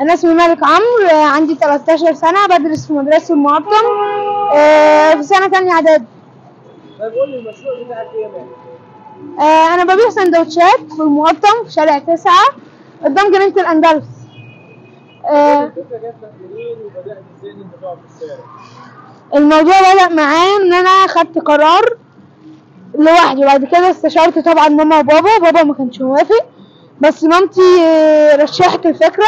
أنا اسمي مالك عمرو عندي 13 سنة بدرس في مدرسة المقطم آه، في سنة تانية إعدادي طيب قول لي المشروع بتاعك إيه يا مالك؟ آه، أنا ببيع سندوتشات في المقطم في شارع تسعة قدام جنينة الأندلس آه، جات لك منين أنت تقعد في الشارع؟ الموضوع بدأ معايا إن أنا خدت قرار لوحدي وبعد كده استشرت طبعا ماما وبابا بابا ما كانش موافق بس مامتي آه، رشحت الفكرة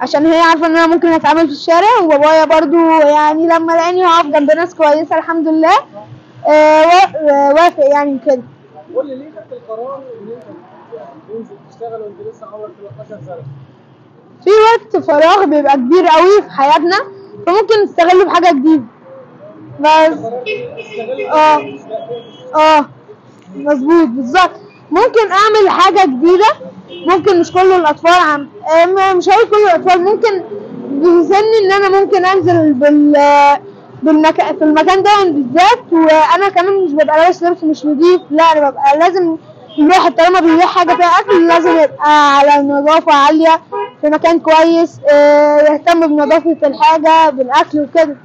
عشان هي عارفة إن أنا ممكن أتعامل في الشارع وبابايا برضو يعني لما لقاني واقف جنب ناس كويسة الحمد لله آه، آه، وافق يعني كده. قول لي ليه خدت القرار إن أنت تنزل تشتغل وأنت لسه عمرك 13 سنة؟ في وقت فراغ بيبقى كبير قوي في حياتنا فممكن نستغله بحاجة جديدة. بس آه آه مظبوط بالظبط. ممكن أعمل حاجة جديدة ممكن مش كل الأطفال عم آه، مش هقول كل الأطفال ممكن بيسني إن أنا ممكن أنزل بال بالمكان في المكان ده بالذات وأنا كمان مش ببقى لابس لبس مش نضيف لا أنا ببقى لازم الواحد طالما بيبيع حاجة فيها أكل لازم يبقى على نظافة عالية في مكان كويس آه، يهتم بنظافة الحاجة بالأكل وكده.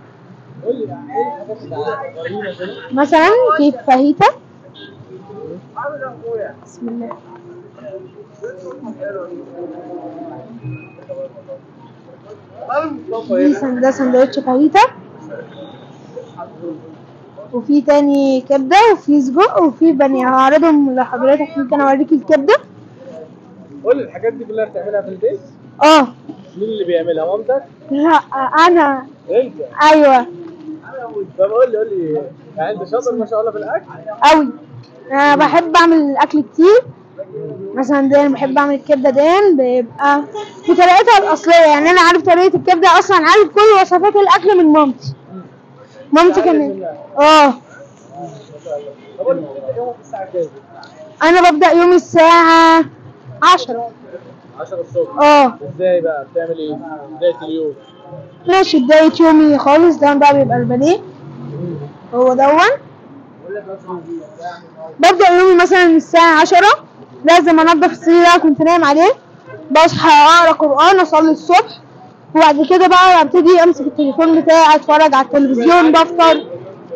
مثلا كيف فاهيتا؟ بسم الله. ده سندوتش فاهيتا. وفي تاني كبدة وفي سجق وفي بانيه هعرضهم لحضرتك ممكن اوريك الكبدة. قول الحاجات دي كلها بتعملها في البيت؟ آه. مين اللي بيعملها مامتك؟ لا أنا. أنت. أيوه. طب قول لي قول لي يعني أنت شاطر ما شاء الله في الأكل؟ أوي. أنا بحب أعمل اكل كتير. مثلا دين بحب أعمل الكبدة دين بيبقى بطريقتها الأصلية. يعني أنا عارف طريقة الكبدة أصلا عارف كل وصفات الأكل من مامتي. مامتي كانت آه. الساعة؟ أنا ببدأ يومي الساعة عشرة. 10 الصبح آه. إزاي بقى؟ بتعمل إيه؟ بداية اليوم. ماشي بداية يومي خالص. ده بقى بيبقى البانيه. هو دون. ببدأ يومي مثلا الساعة عشرة. لازم أنضف السرير اللي أنا كنت نايم عليه. بصحى أقرأ قرآن أصلي الصبح. وبعد كده بقى أبتدي أمسك التليفون بتاعي أتفرج على التلفزيون بفطر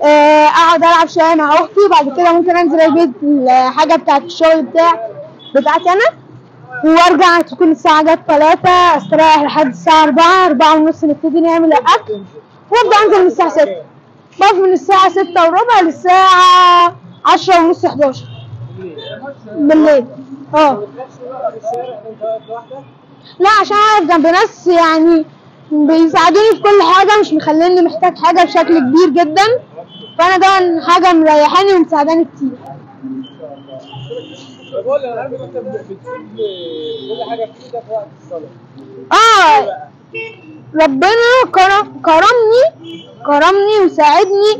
آه، أقعد ألعب شوية مع أختي. وبعد كده ممكن أنزل البيت الحاجة بتاعة الشغل بتاع بتاعتي أنا. وأرجع تكون الساعة جت تلاتة أستريح لحد الساعة أربعة أربعة ونص نبتدي نعمل الأكل. وأبدأ أنزل من الساعة ستة. بقف من الساعة ستة وربع للساعة عشرة ونص حداشر. بالليل. آه؟ لا عشان اقف جنب ناس يعني بيساعدوني في كل حاجة مش مخليني محتاج حاجة بشكل كبير جدا. فأنا ده حاجة مريحاني ومساعداني كتير. طب أنا عارف ان انت بتسيب كل حاجة الصلاه آه. ربنا كرم كرمني كرمني وساعدني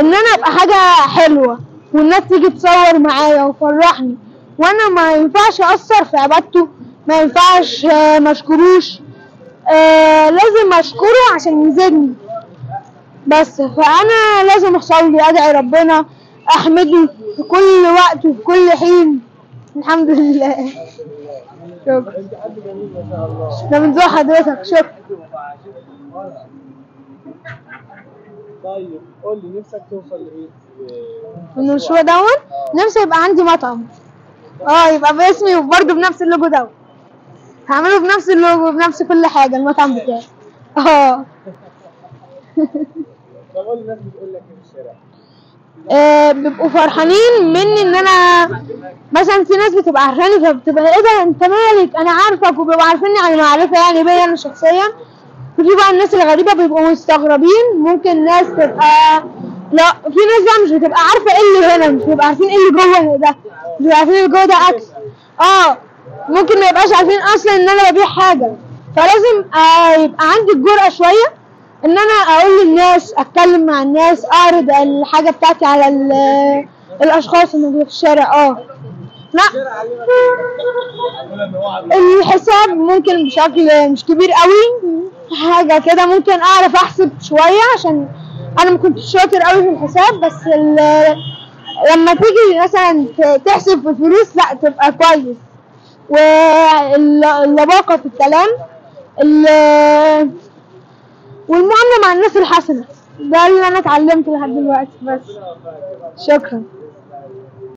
إن أنا أبقى حاجة حلوة. والناس تيجي تصور معايا وفرحني وأنا ما ينفعش أثر في عبادته ما ينفعش آه، ما أشكروش. آه لازم أشكره عشان يزيدني. بس فأنا لازم أصلي أدعي ربنا أحمده في كل وقت وفي كل حين. الحمد لله. شكرا. ده من ذوق حضرتك. شكرا. طيب قول لي نفسك توصل لإيه؟ من المشروع ده؟ نفسي يبقى عندي مطعم. آه يبقى باسمي وبرضه بنفس اللوجو ده، هعمله بنفس اللوجو بنفس كل حاجة المطعم بتاعي. آه. طب قول لي الناس بتقول لك إيه في الشارع؟ آه، بيبقوا فرحانين مني إن أنا مثلا في ناس بتبقى عارفاني فبتبقى إيه ده؟ أنت مالك؟ أنا عارفك وبيبقوا عارفيني عن معرفة يعني بيا أنا شخصيا. وفي بقى الناس الغريبة بيبقوا مستغربين ممكن ناس تبقى لا في ناس بقى مش بتبقى عارفة إيه اللي هنا مش بيبقى عارفين إيه اللي جوه ده مش بيبقى عارفين اللي جوه ده اكل آه ممكن ما يبقاش عارفين أصلا إن أنا ببيع حاجة. فلازم آه يبقى عندي الجرأة شوية إن أنا أقول للناس أتكلم مع الناس أعرض الحاجة بتاعتي على ال- الأشخاص اللي في الشارع. آه. لا. الحساب ممكن بشكل مش كبير قوي. حاجة كده ممكن أعرف أحسب شوية عشان أنا ما كنتش شاطر قوي في الحساب بس لما تيجي مثلا تحسب في الفلوس لأ تبقى كويس. واللباقة في الكلام والمعاملة مع الناس الحسنة. ده اللي أنا اتعلمته لحد دلوقتي بس. شكرا.